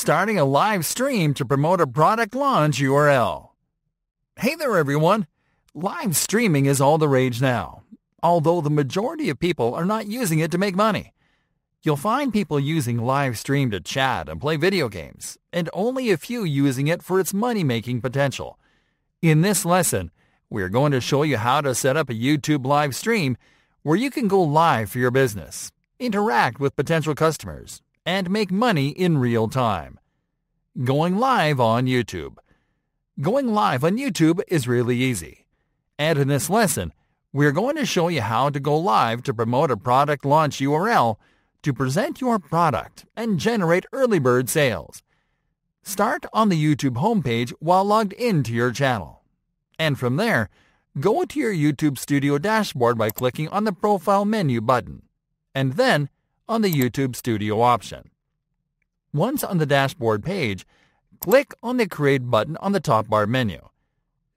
starting a live stream to promote a product launch URL. Hey there everyone! Live streaming is all the rage now, although the majority of people are not using it to make money. You'll find people using live stream to chat and play video games, and only a few using it for its money-making potential. In this lesson, we're going to show you how to set up a YouTube live stream where you can go live for your business, interact with potential customers, and make money in real time. Going live on YouTube. Going live on YouTube is really easy. And in this lesson, we're going to show you how to go live to promote a product launch URL to present your product and generate early bird sales. Start on the YouTube homepage while logged into your channel. And from there, go to your YouTube Studio dashboard by clicking on the Profile menu button, and then on the YouTube Studio option. Once on the dashboard page, click on the Create button on the top bar menu.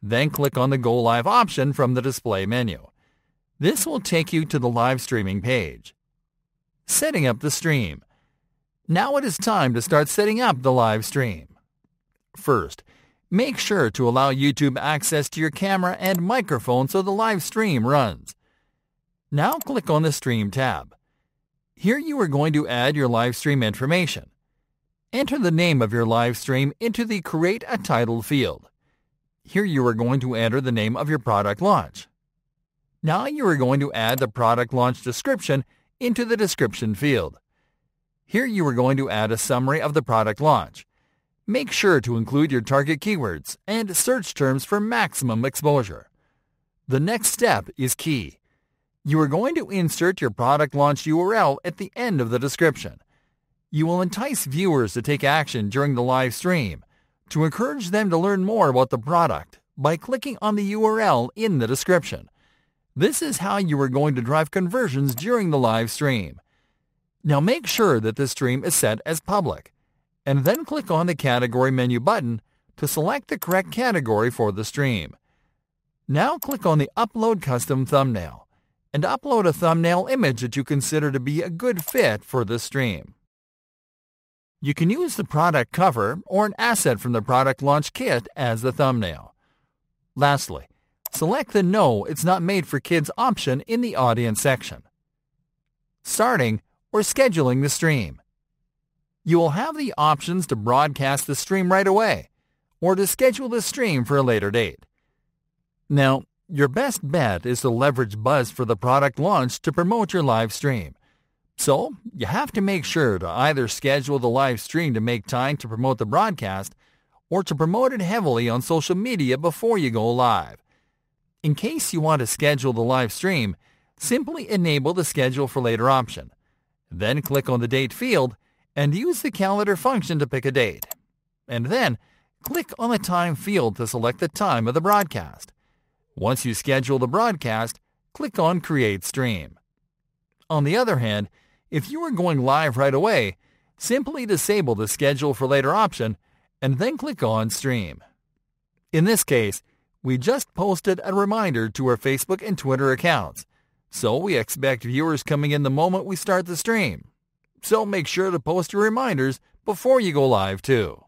Then click on the Go Live option from the display menu. This will take you to the live streaming page. Setting up the stream. Now it is time to start setting up the live stream. First, make sure to allow YouTube access to your camera and microphone so the live stream runs. Now click on the Stream tab. Here you are going to add your live stream information. Enter the name of your live stream into the Create a Title field. Here you are going to enter the name of your product launch. Now you are going to add the product launch description into the description field. Here you are going to add a summary of the product launch. Make sure to include your target keywords and search terms for maximum exposure. The next step is key you are going to insert your product launch URL at the end of the description. You will entice viewers to take action during the live stream to encourage them to learn more about the product by clicking on the URL in the description. This is how you are going to drive conversions during the live stream. Now make sure that the stream is set as public, and then click on the Category menu button to select the correct category for the stream. Now click on the Upload Custom Thumbnail and upload a thumbnail image that you consider to be a good fit for the stream. You can use the product cover or an asset from the product launch kit as the thumbnail. Lastly, select the No It's Not Made for Kids option in the Audience section. Starting or scheduling the stream. You will have the options to broadcast the stream right away or to schedule the stream for a later date. Now, your best bet is to leverage buzz for the product launch to promote your live stream. So, you have to make sure to either schedule the live stream to make time to promote the broadcast or to promote it heavily on social media before you go live. In case you want to schedule the live stream, simply enable the Schedule for Later option. Then click on the Date field and use the Calendar function to pick a date. And then click on the Time field to select the time of the broadcast. Once you schedule the broadcast, click on Create Stream. On the other hand, if you are going live right away, simply disable the Schedule for Later option and then click on Stream. In this case, we just posted a reminder to our Facebook and Twitter accounts, so we expect viewers coming in the moment we start the stream. So make sure to post your reminders before you go live too.